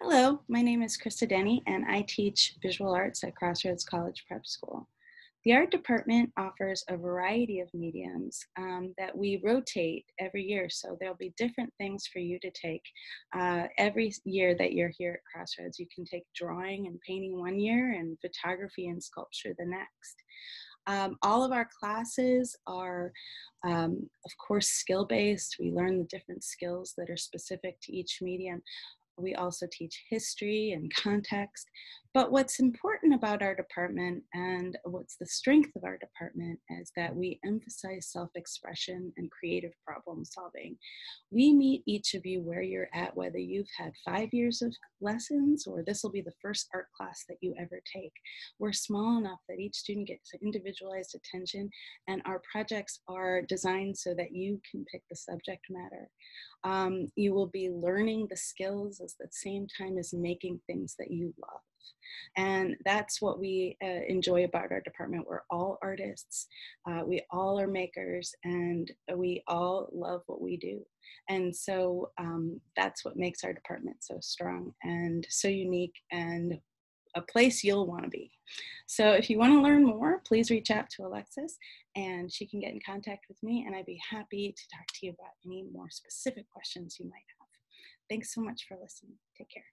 Hello, my name is Krista Denny and I teach visual arts at Crossroads College Prep School. The art department offers a variety of mediums um, that we rotate every year, so there'll be different things for you to take. Uh, every year that you're here at Crossroads, you can take drawing and painting one year and photography and sculpture the next. Um, all of our classes are, um, of course, skill based. We learn the different skills that are specific to each medium. We also teach history and context. But what's important about our department and what's the strength of our department is that we emphasize self expression and creative problem solving. We meet each of you where you're at, whether you've had five years of lessons or this will be the first art class that you ever take. We're small enough that each student gets individualized attention, and our projects are designed so that you can pick the subject matter. Um, you will be learning the skills at the same time as making things that you love. And that's what we uh, enjoy about our department. We're all artists, uh, we all are makers, and we all love what we do. And so um, that's what makes our department so strong and so unique and a place you'll want to be. So if you want to learn more, please reach out to Alexis and she can get in contact with me and I'd be happy to talk to you about any more specific questions you might have. Thanks so much for listening. Take care.